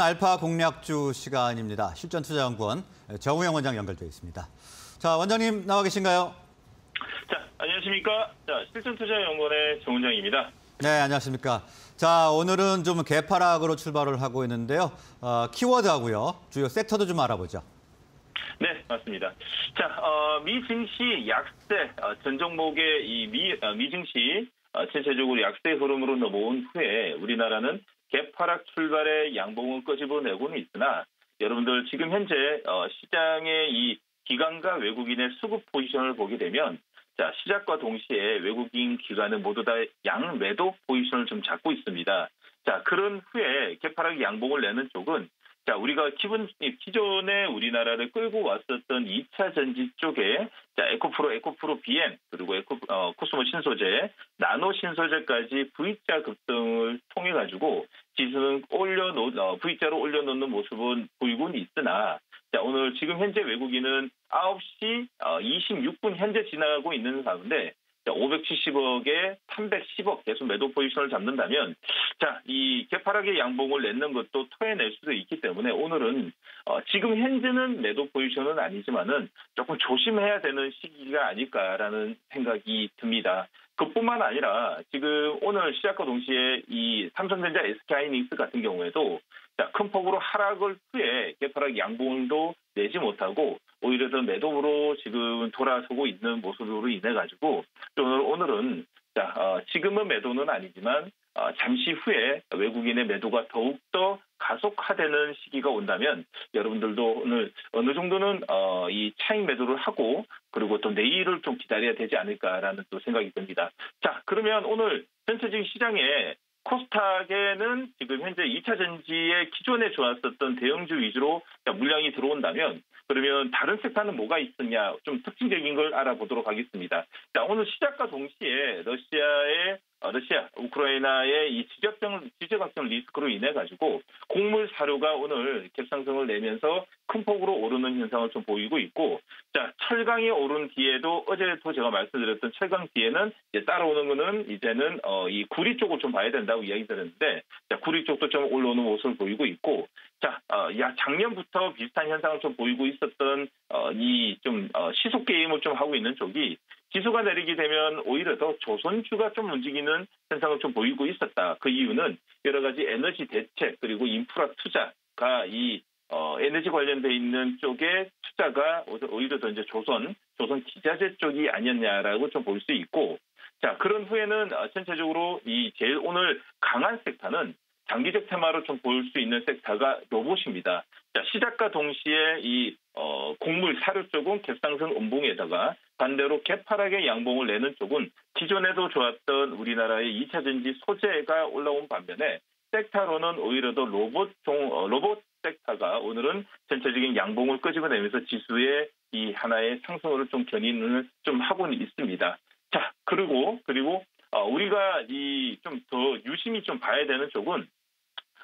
알파 공략주 시간입니다. 실전투자연구원 정우영 원장 연결되어 있습니다. 자, 원장님 나와 계신가요? 자, 안녕하십니까? 자, 실전투자연구원의 정은장입니다. 네, 안녕하십니까. 자, 오늘은 좀 개파락으로 출발을 하고 있는데요. 어, 키워드하고요. 주요 섹터도 좀 알아보죠. 네, 맞습니다. 자, 어, 미 증시 약세, 어, 전 종목의 이 미, 어, 미 증시 어, 전체적으로 약세 흐름으로 넘어온 후에 우리나라는 개파락 출발의 양봉을 끄집어내고는 있으나 여러분들 지금 현재 어, 시장의 이 기관과 외국인의 수급 포지션을 보게 되면 자 시작과 동시에 외국인 기관은 모두 다 양매도 포지션을 좀 잡고 있습니다. 자 그런 후에 개파락 양봉을 내는 쪽은 자, 우리가 기본, 기존에 우리나라를 끌고 왔었던 2차 전지 쪽에, 자, 에코프로, 에코프로 비엔, 그리고 에코, 어, 코스모 신소재, 나노 신소재까지 V자 급등을 통해가지고 지수는 올려놓, 어, V자로 올려놓는 모습은 보이고는 있으나, 자, 오늘 지금 현재 외국인은 9시 어, 26분 현재 지나가고 있는 가운데, 570억에 310억 계속 매도 포지션을 잡는다면 자, 이 개파락의 양봉을 냈는 것도 토해낼 수도 있기 때문에 오늘은 어, 지금 현재는 매도 포지션은 아니지만은 조금 조심해야 되는 시기가 아닐까라는 생각이 듭니다. 그뿐만 아니라 지금 오늘 시작과 동시에 이 삼성전자 SK하이닉스 같은 경우에도 자, 큰 폭으로 하락을 후에 개파락 양봉도 내지 못하고 오히려 더 매도로 지금 돌아서고 있는 모습으로 인해 가지고 오늘 오늘은 자 어, 지금은 매도는 아니지만 어, 잠시 후에 외국인의 매도가 더욱더 가속화되는 시기가 온다면 여러분들도 오늘 어느 정도는 어, 이 차익 매도를 하고 그리고 또 내일을 좀 기다려야 되지 않을까라는 또 생각이 듭니다. 자 그러면 오늘 전체적인 시장에 코스닥에는 지금 현재 2차 전지에 기존에 좋았었던 대형주 위주로 물량이 들어온다면 그러면 다른 섹터는 뭐가 있느냐 좀 특징적인 걸 알아보도록 하겠습니다. 자, 오늘 시작과 동시에 러시아의 어, 러시아, 우크라이나의 이 지적성, 지적학적 리스크로 인해 가지고 곡물 사료가 오늘 갭상승을 내면서 큰 폭으로 오르는 현상을 좀 보이고 있고, 자 철강이 오른 뒤에도 어제도 제가 말씀드렸던 철강 뒤에는 이제 따라오는 거는 이제는 어, 이 구리 쪽을 좀 봐야 된다고 이야기 드렸는데, 자 구리 쪽도 좀 올라오는 모습을 보이고 있고, 자, 어, 야 작년부터 비슷한 현상을 좀 보이고 있었던 어, 이좀 어, 시속 게임을 좀 하고 있는 쪽이 지수가 내리게 되면 오히려 더 조선주가 좀 움직이는 현상을 좀 보이고 있었다. 그 이유는 여러 가지 에너지 대책 그리고 인프라 투자가 이 어, 에너지 관련돼 있는 쪽에 투자가 오히려 더 이제 조선, 조선 기자재 쪽이 아니었냐라고 좀 볼 수 있고, 자, 그런 후에는 어, 전체적으로 이 제일 오늘 강한 섹터는 장기적 테마로 좀 볼 수 있는 섹터가 로봇입니다. 자, 시작과 동시에 이 어, 곡물 사료 쪽은 갭상승 음봉에다가 반대로 개파락의 양봉을 내는 쪽은 기존에도 좋았던 우리나라의 2차 전지 소재가 올라온 반면에 섹터로는 오히려 더 로봇 종 어, 로봇 섹터가 오늘은 전체적인 양봉을 끄집어내면서 지수의 이 하나의 상승을 좀 견인을 좀 하고는 있습니다. 자 그리고 그리고 어, 우리가 이 좀 더 유심히 좀 봐야 되는 쪽은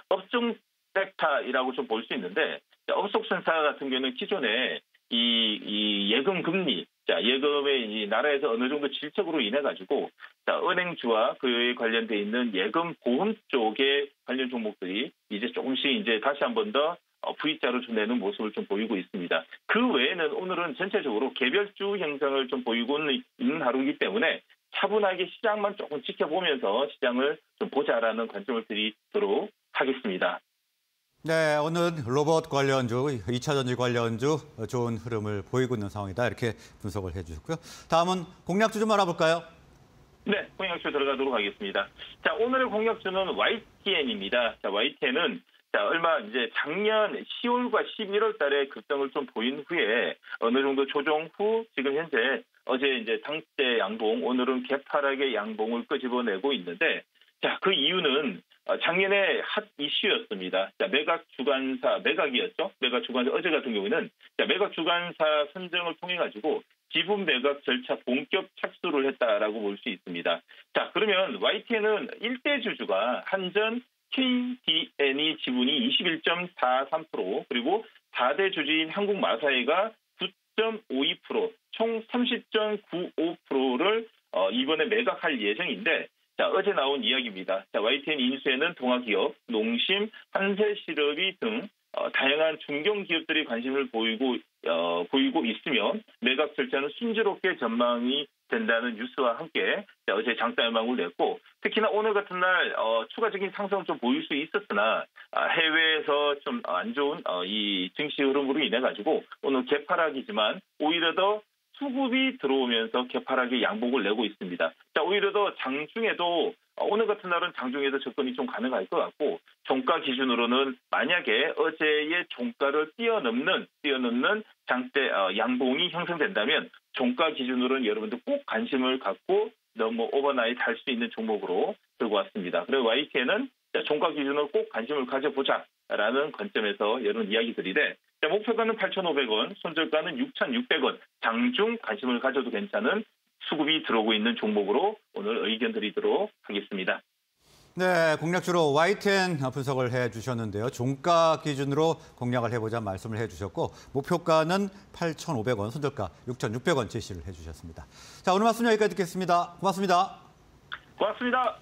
업종 섹터이라고 좀 볼 수 있는데 업속 센터 같은 경우는 기존에 이, 이 예금 금리, 자 예금의 이 나라에서 어느 정도 질적으로 인해 가지고 자 은행주와 그에 관련돼 있는 예금 보험 쪽의 관련 종목들이 이제 조금씩 이제 다시 한 번 더 V자로 좀 내는 모습을 좀 보이고 있습니다. 그 외에는 오늘은 전체적으로 개별주 현상을 좀 보이고 있는 하루이기 때문에 차분하게 시장만 조금 지켜보면서 시장을 좀 보자라는 관점을 드리도록 하겠습니다. 네, 오늘 로봇 관련주, 2차 전지 관련주 좋은 흐름을 보이고 있는 상황이다. 이렇게 분석을 해주셨고요. 다음은 공략주 좀 알아볼까요? 네, 공략주 들어가도록 하겠습니다. 자, 오늘의 공략주는 YTN입니다. 자, YTN은 자, 얼마 이제 작년 10월과 11월 달에 급등을 좀 보인 후에 어느 정도 조정 후 지금 현재 어제 이제 당대 양봉, 오늘은 개파락의 양봉을 끄집어내고 있는데 자, 그 이유는 어, 작년에 핫 이슈였습니다. 자, 매각 주관사, 매각이었죠? 매각 주관사, 어제 같은 경우에는 자, 매각 주관사 선정을 통해 가지고 지분 매각 절차 본격 착수를 했다라고 볼 수 있습니다. 자, 그러면 YTN은 1대 주주가 한전 KDN이 지분이 21.43% 그리고 4대 주주인 한국마사회가 9.52%총 30.95%를 어, 이번에 매각할 예정인데 자, 어제 나온 이야기입니다. 자, YTN 인수에는 동아기업, 농심, 한세시럽이 등 어, 다양한 중견 기업들이 관심을 보이고 어, 보이고 있으며 매각 절차는 순조롭게 전망이 된다는 뉴스와 함께 자, 어제 장대 열망을 냈고 특히나 오늘 같은 날 어, 추가적인 상승을 좀 보일 수 있었으나 아, 해외에서 좀 안 좋은 어, 이 증시 흐름으로 인해 가지고 오늘 개파락이지만 오히려 더 수급이 들어오면서 개파락의 양복을 내고 있습니다. 자 오히려 더 장중에도 어, 오늘 같은 날은 장중에도 접근이 좀 가능할 것 같고 종가 기준으로는 만약에 어제의 종가를 뛰어넘는 뛰어넘는 장대 어, 양봉이 형성된다면 종가 기준으로는 여러분들 꼭 관심을 갖고 너무 overnight 할 수 있는 종목으로 들고 왔습니다. 그리고 YTN은 종가 기준으로 꼭 관심을 가져보자라는 관점에서 여러분 이야기 드리되 자, 목표가는 8,500원, 손절가는 6,600원, 장중 관심을 가져도 괜찮은 수급이 들어오고 있는 종목으로 오늘 의견 드리도록 하겠습니다. 네, 공략주로 YTN 분석을 해 주셨는데요. 종가 기준으로 공략을 해보자 말씀을 해 주셨고, 목표가는 8,500원, 손절가 6,600원 제시를 해 주셨습니다. 자, 오늘 말씀 여기까지 듣겠습니다. 고맙습니다. 고맙습니다.